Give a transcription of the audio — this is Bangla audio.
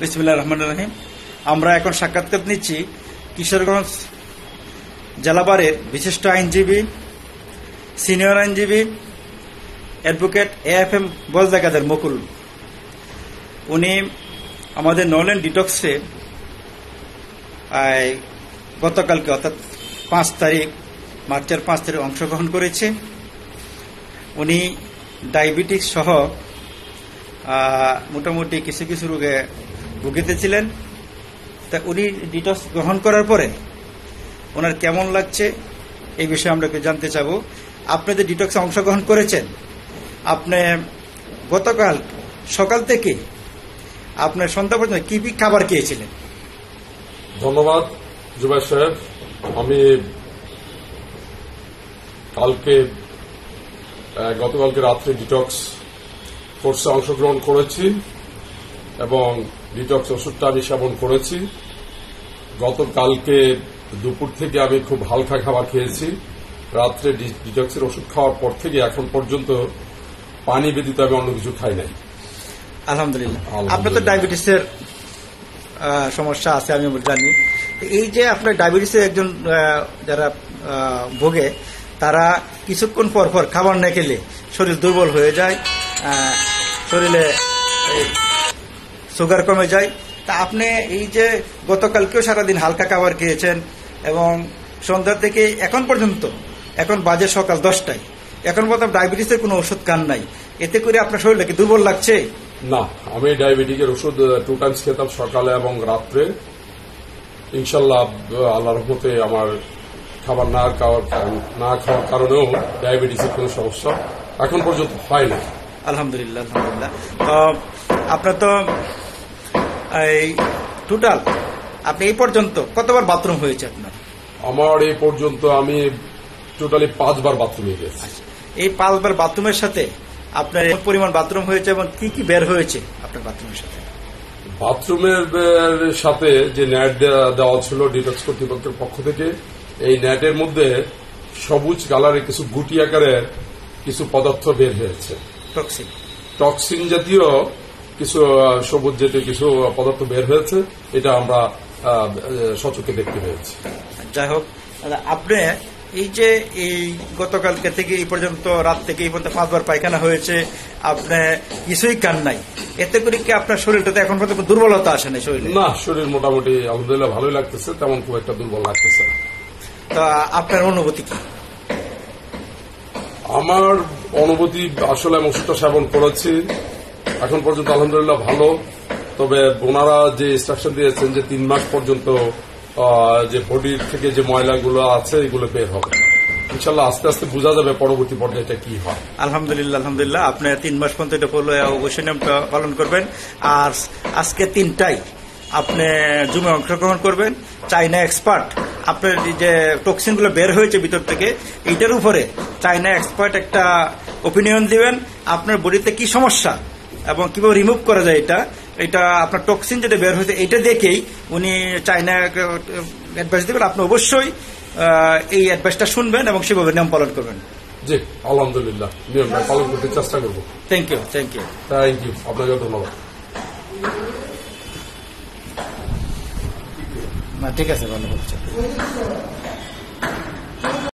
বিসমুল্লাহ রহমান রহিম। আমরা এখন সাক্ষাৎকার নিচ্ছি কিশোরগঞ্জ জেলাবারের বিশিষ্ট আইনজীবী, সিনিয়র আইনজীবী, অ্যাডভোকেট এ এফ এম বজদাকাদের মুকুল। উনি আমাদের নলেন ডিটক্সে গতকালকে অর্থাৎ পাঁচ তারিখ, মার্চের পাঁচ তারিখ অংশগ্রহণ করেছে। উনি ডায়াবেটিস সহ মোটামুটি কিছু কিছু রোগে ভুগিতেছিলেন তা উনি ডিটক্স গ্রহণ করার পরে ওনার কেমন লাগছে এই বিষয়ে আমরা জানতে চাবো। আপনি যে ডিটক্সে অংশগ্রহণ করেছেন, আপনি গতকাল সকাল থেকে আপনার সন্ধ্যা পর্যন্ত কি কি খাবার খেয়েছিলেন? ধন্যবাদ জুবাই সাহেব। আমি কালকে গতকালকে রাত্রে ডিটক্স কোর্সে অংশগ্রহণ করেছি। এবং ডিটক্স ওষুধটা আমি সেবন করেছি। গতকালকে দুপুর থেকে আমি খুব হালকা খাবার খেয়েছি। রাত্রে ডিটক্সের ওষুধ খাওয়ার পর থেকে এখন পর্যন্ত পানি ব্যতীত আমি অন্য কিছু খাই নাই। আলহামদুলিল্লাহ। আলহামদুলিল্লাহ। আপনার তো ডায়াবেটিসের সমস্যা আছে আমি জানি। এই যে আপনার ডায়াবেটিসের একজন যারা ভোগে তারা কিছুক্ষণ পর পর খাবার না খেলে শরীর দুর্বল হয়ে যায়। শরীরে সুগার কমে যায়। তা আপনি এই যে গতকালকেও সারাদিন হালকা খাবার খেয়েছেন এবং সন্ধ্যা থেকে এখন পর্যন্ত এখন বাজে সকাল দশটায় এখন পর্যন্ত ডায়াবেটিসের কোনো ওষুধ খান নাই। এতে করে আপনার শরীরে কি দুর্বল লাগছে? না আমি ডায়াবেটিকের ওষুধ টু টাইমস খেতাম সকালে এবং রাত্রে। ইনশাল্লাহ আল্লাহ রহমতে আমার খাবার না খাওয়ার না খাওয়ার কারণেও ডায়াবেটিসের কোনো সমস্যা এখন পর্যন্ত হয় না আলহামদুলিল্লাহ আলহামদুলিল্লাহ। তো আপনার তো এই টোটাল আপনি এই পর্যন্ত কতবার বাথরুম হয়েছে আপনার? আমার এই পর্যন্ত আমি টোটালি পাঁচবার বাথরুমে গেছি। এই পাঁচবার বাথরুমের সাথে আপনার পরিমাণ বাথরুম হয়েছে এবং কি কি বের হয়েছে আপনার বাথরুমের সাথে? বাথরুমের সাথে যে নেট দেওয়া ছিল ডিটক্স কর্তৃপক্ষের পক্ষ থেকে এই নেটের মধ্যে সবুজ কালারের কিছু গুটি আকারের কিছু পদার্থ বের হয়েছে। টক্সিন টক্সিন জাতীয় কিছু সবুজ জাতীয় কিছু পদার্থ বের হয়েছে এটা আমরা আহ, সচক্ষে দেখতে পেয়েছি। যাই হোক আপনি এই যে এই গতকালকে থেকে এই পর্যন্ত রাত থেকে এই পর্যন্ত পাঁচবার পায়খানা হয়েছে আপনি কিছুই কান নাই। এতে করে কি আপনার শরীরটাতে এখন পর্যন্ত দুর্বলতা আসে না শরীরে? না শরীর মোটামুটি আলহামদুলিল্লাহ ভালোই লাগতেছে তেমন খুব একটা দুর্বল লাগতেছে না। তো আপনার অনুভূতি কি? আমার অনুভূতি আসলে আমি ওষুধটা সেবন করেছি এখন পর্যন্ত আলহামদুলিল্লাহ ভালো। তবে ওনারা যে ইনস্ট্রাকশন দিয়েছেন যে তিন মাস পর্যন্ত যে বডির থেকে যে ময়লাগুলো আছে, এগুলো বের হবে। ইনশাল্লাহ আস্তে আস্তে বোঝা যাবে পরবর্তী পর্যায়ে কি হয়। আলহামদুলিল্লাহ আলহামদুলিল্লাহ। আপনি তিন মাস পর্যন্ত এটা অবশ্যই নিয়মটা পালন করবেন। আর আজকে তিনটাই আপনি জুমে অংশগ্রহণ করবেন। চাইনা এক্সপার্ট আপনার যে টক্সিনগুলো বের হয়েছে ভিতর থেকে, এইটার উপরে চাইনা এক্সপার্ট একটা ওপিনিয়ন দিবেন। আপনার বডিতে কি সমস্যা? এবং কীভাবে রিমুভ করা যায় এটা এটা আপনার টক্সিন যেটা বের হয়েছে এটা দেখেই উনি চাইনা অ্যাডভাইস দেবেন। আপনি অবশ্যই এই অ্যাডভাইসটা শুনবেন এবং সেভাবে নিয়ম পালন করবেন। জি আলহামদুলিল্লাহ। নিয়মটা পালন করতে চেষ্টা করব। Thank you thank you thank you আপনাকে ধন্যবাদ। না ঠিক আছে ভালো হচ্ছে